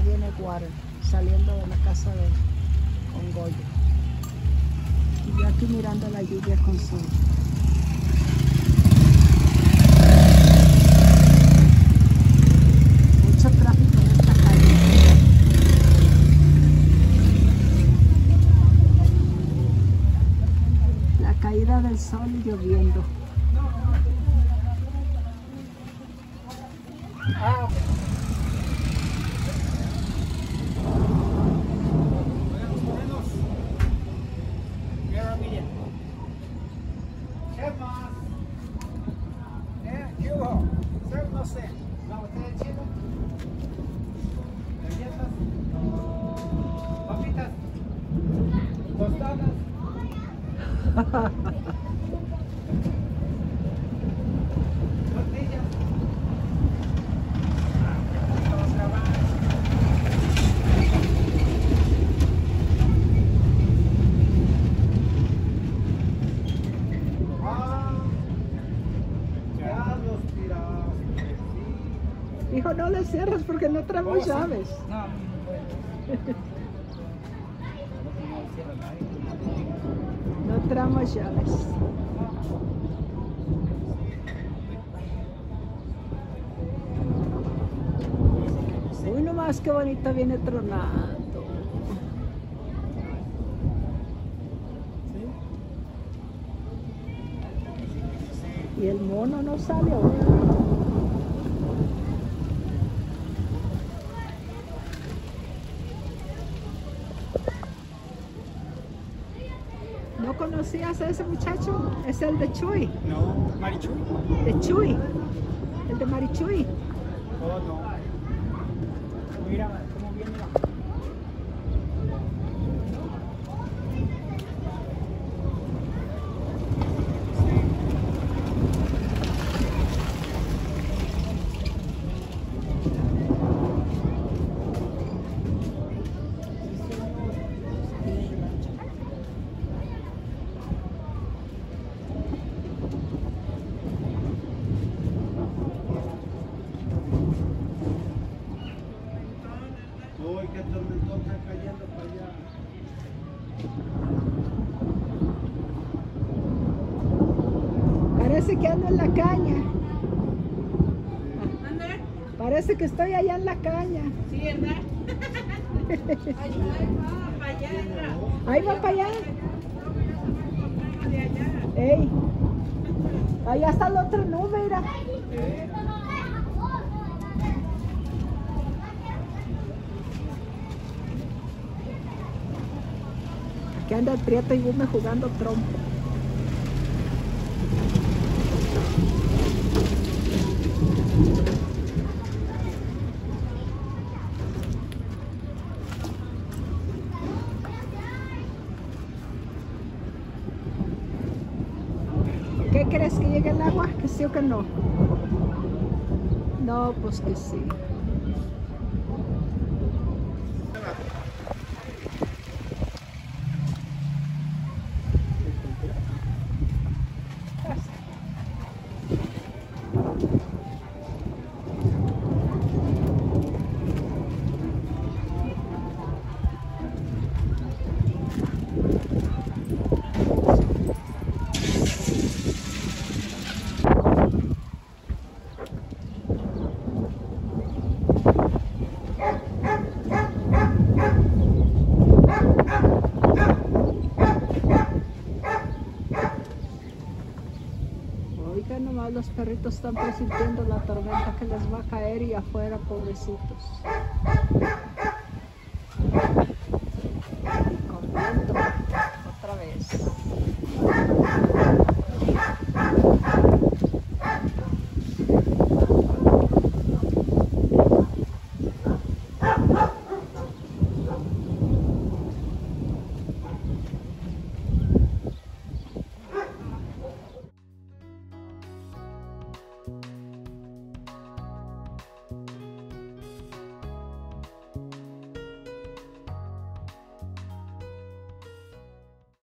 Bennett Water, saliendo de la casa de Congoyo. Y yo aquí mirando la lluvia con sol. Mucho tráfico en esta calle. La caída del sol y lloviendo. Ha ha ha ha. Sí. Hijo, no le cierres porque no traemos Oh, sí. llaves. No, bueno. No traemos llaves. Uy, nomás qué bonito viene tronando. Y el mono no sale ahora. ¿No conocías a ese muchacho? Es el de Chuy, No, Marichuy. de Chuy, el de Marichuy. Oh, no. Mira Uy, qué tormentón está cayendo para allá. Parece que ando en la caña. Parece que estoy allá en la caña. Sí, ¿verdad? Ahí va, para allá, Ahí va para allá. Ey. Allá está la otra nube, anda el Prieto y Gume jugando trompo. ¿Qué crees que llegue el agua? ¿Que sí o que no? No, pues que sí. los perritos están presintiendo la tormenta que les va a caer y afuera, pobrecitos. Contento, otra vez.